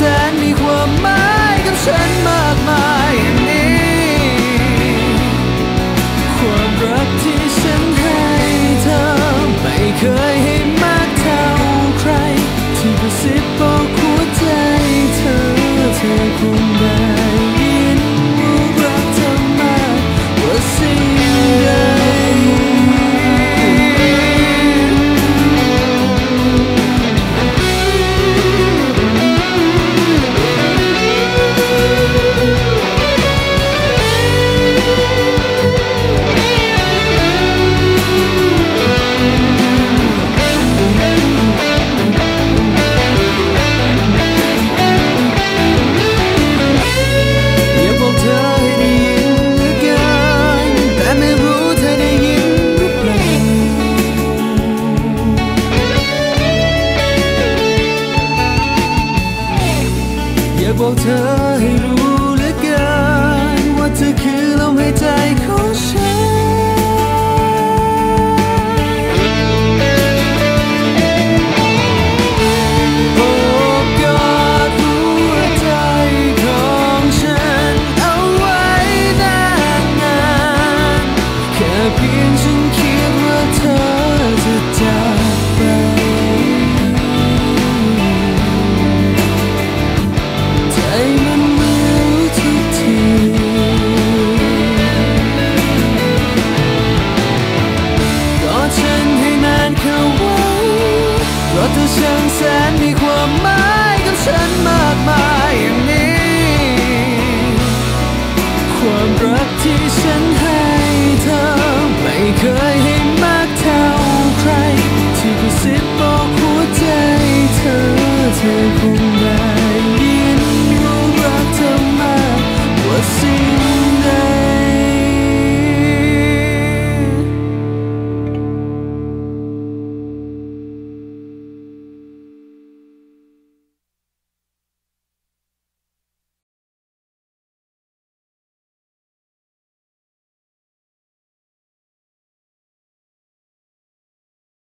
แสนมีความหมายกับฉันมากมายอย่นี้ ความรักที่ฉันให้เธอ ไม่เคยให้มากเท่าใคร ที่ประสิบเบอกหัวใจเธอเธอคงได้ 我的。 เอไว้เพราะเธอช่างแสนมีความหมายกับฉันมากมายอย่างนี้ ความรักที่ฉันให้เธอ ไม่เคยให้มากเท่าใคร ที่กระซิบบอกหัวใจเธอเธอคงได้